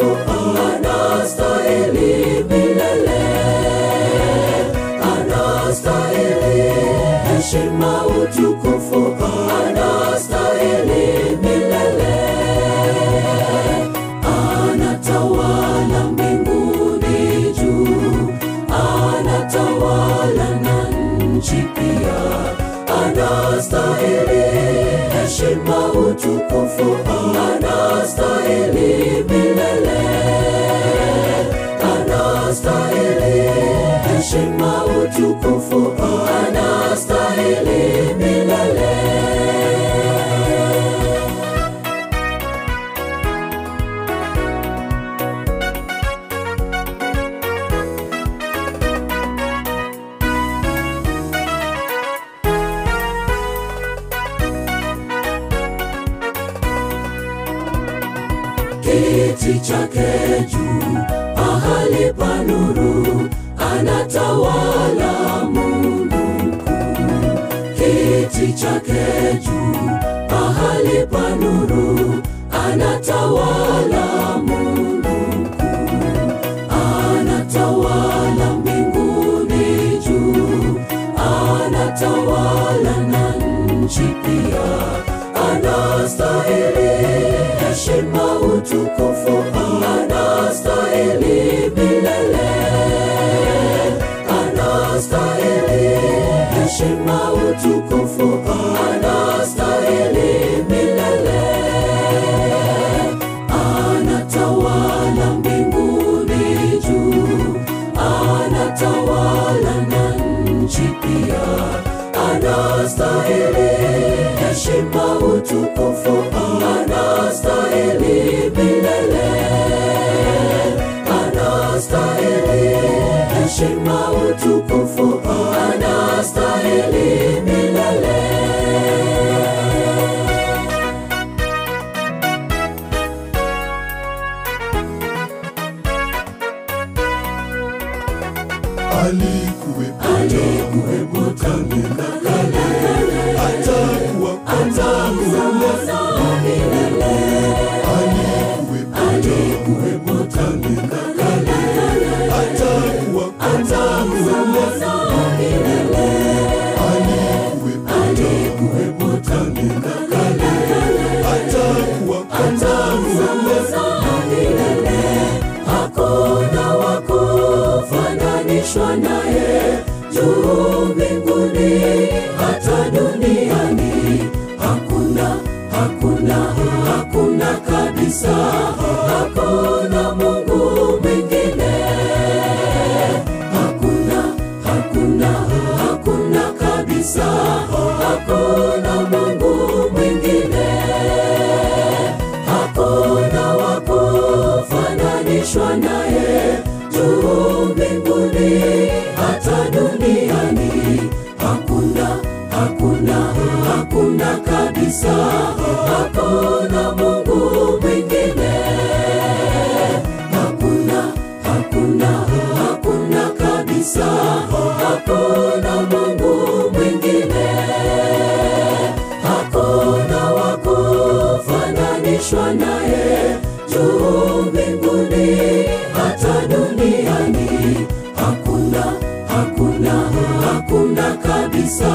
utukufu, anastahili milele anastahili heshima, utukufu, anastahili milele. Anatawala mbinguni juu, anatawala na nchi pia. Anastahili heshima, utukufu, anastahili milele anastahili heshima, utukufu, anastahili milele. Kiti chake juu, pahali pa nuru, anatawala Mungu mkuu. Kiti chake juu, pahali pa nuru, anatawala Mungu mkuu. Anatawala mbinguni juu, anatawala na nchi pia. Anastahili heshima, utukufu, anastahili milele. Anastahili heshima, utukufu, anastahili milele. Anatawala mbinguni juu, anatawala na nchi pia. Anastahili heshima, utukufu, anastahili milele. Anastahili heshima, utukufu, anastahili milele. alikuwepo kale na kale, atakuwa kufananishwa naye Hakuna Mungu mwingine hakuna wa kufananishwa naye juu mbinguni hata duniani. Hakuna, hakuna, hakuna kabisa.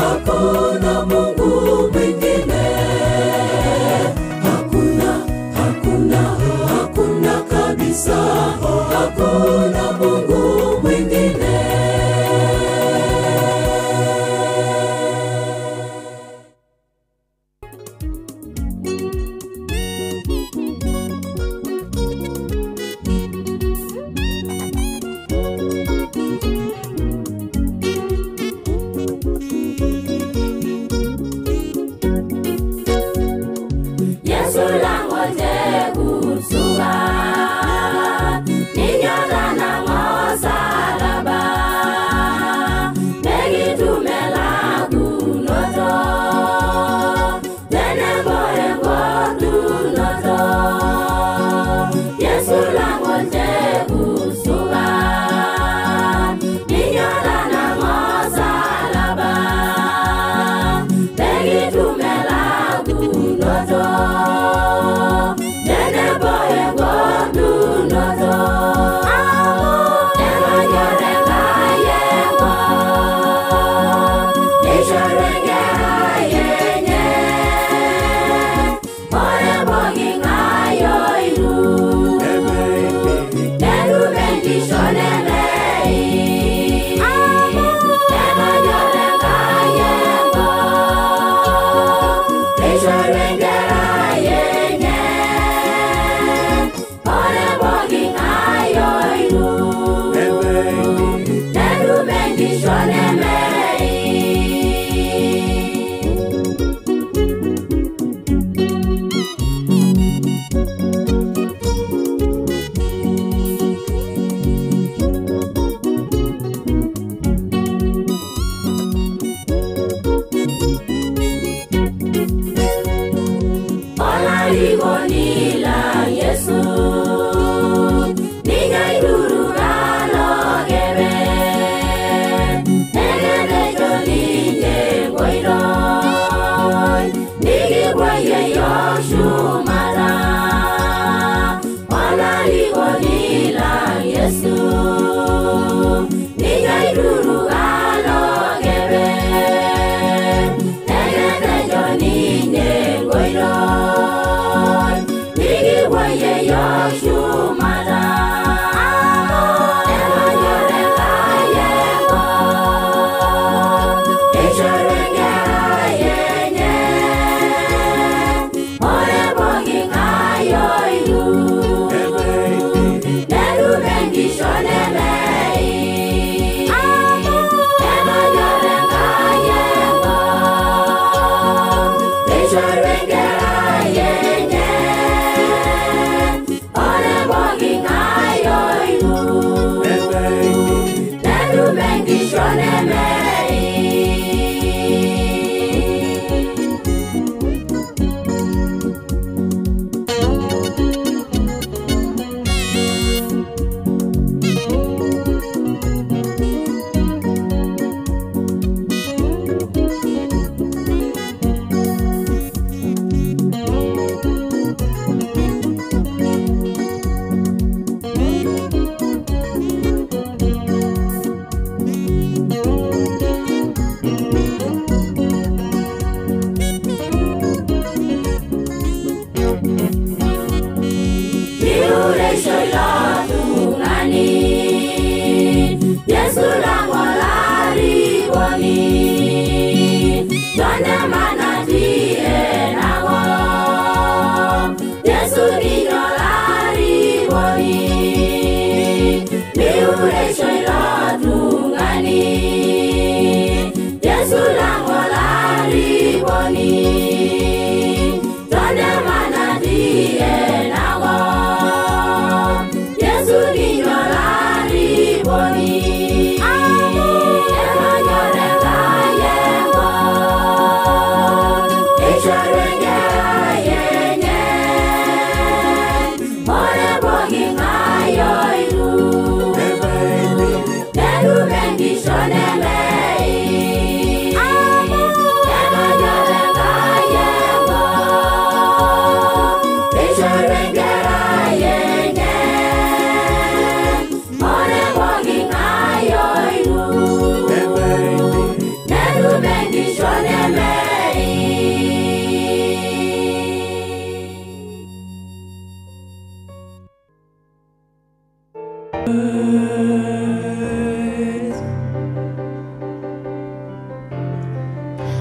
Hakuna Mungu mwingine. Hakuna, hakuna, hakuna kabisa. Hakuna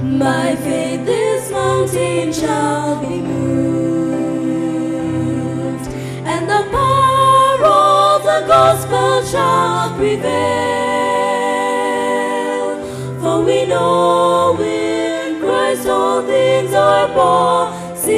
By faith this mountain shall be moved, and the power of the gospel shall prevail. For we know in Christ all things are possible.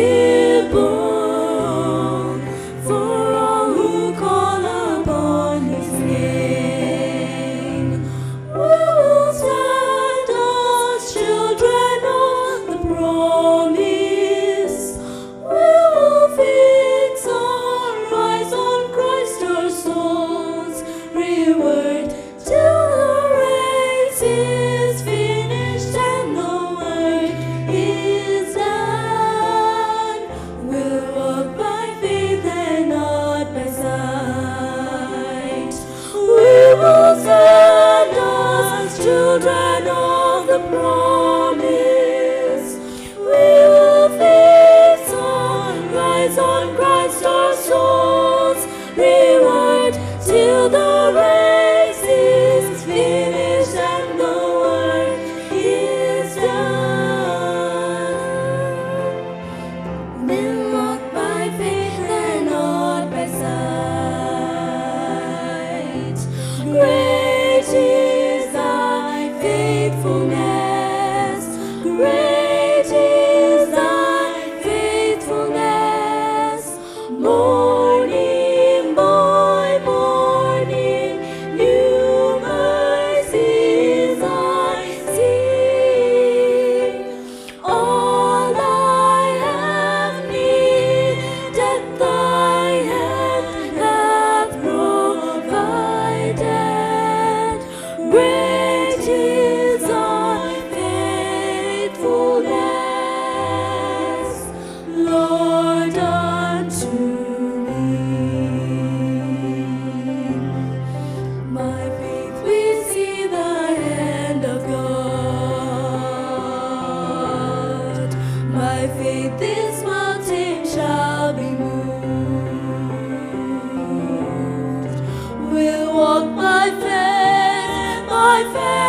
more. moved. We'll walk by faith, by faith.